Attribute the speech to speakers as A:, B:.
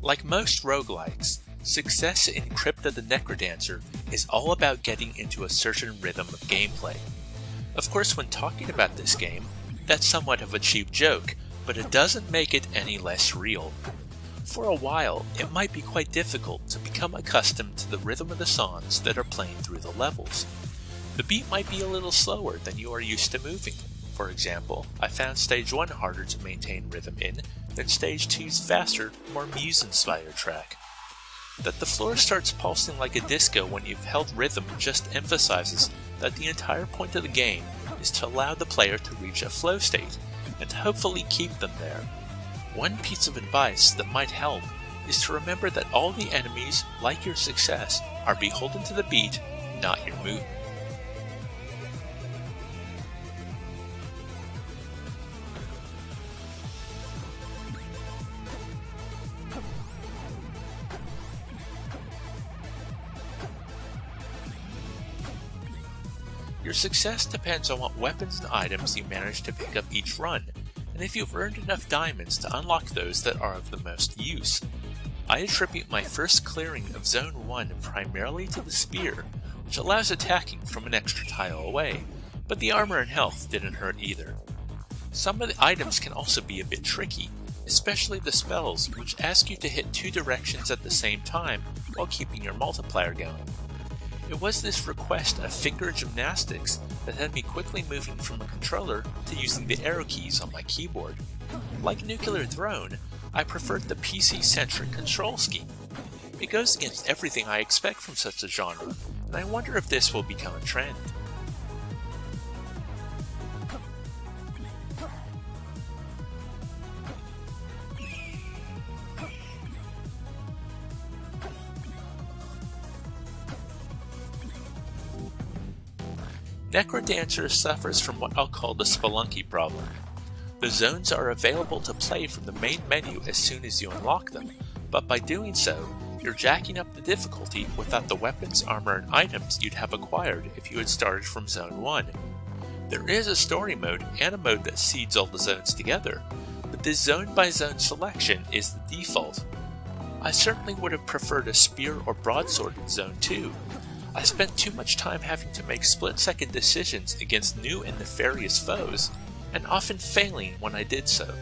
A: Like most roguelikes, success in Crypt of the Necrodancer is all about getting into a certain rhythm of gameplay. Of course, when talking about this game, that's somewhat of a cheap joke, but it doesn't make it any less real. For a while, it might be quite difficult to become accustomed to the rhythm of the songs that are playing through the levels. The beat might be a little slower than you are used to moving. For example, I found stage 1 harder to maintain rhythm in than stage 2's faster, more muse-inspired track. That the floor starts pulsing like a disco when you've held rhythm just emphasizes that the entire point of the game is to allow the player to reach a flow state, and hopefully keep them there. One piece of advice that might help is to remember that all the enemies, like your success, are beholden to the beat, not your movement. Your success depends on what weapons and items you manage to pick up each run, and if you've earned enough diamonds to unlock those that are of the most use. I attribute my first clearing of Zone 1 primarily to the spear, which allows attacking from an extra tile away, but the armor and health didn't hurt either. Some of the items can also be a bit tricky, especially the spells, which ask you to hit two directions at the same time while keeping your multiplier going. It was this request of finger gymnastics that had me quickly moving from a controller to using the arrow keys on my keyboard. Like Nuclear Throne, I preferred the PC-centric control scheme. It goes against everything I expect from such a genre, and I wonder if this will become a trend. Necrodancer suffers from what I'll call the Spelunky problem. The zones are available to play from the main menu as soon as you unlock them, but by doing so, you're jacking up the difficulty without the weapons, armor, and items you'd have acquired if you had started from Zone 1. There is a story mode and a mode that seeds all the zones together, but this zone by zone selection is the default. I certainly would have preferred a spear or broadsword in Zone 2, I spent too much time having to make split second decisions against new and nefarious foes, and often failing when I did so.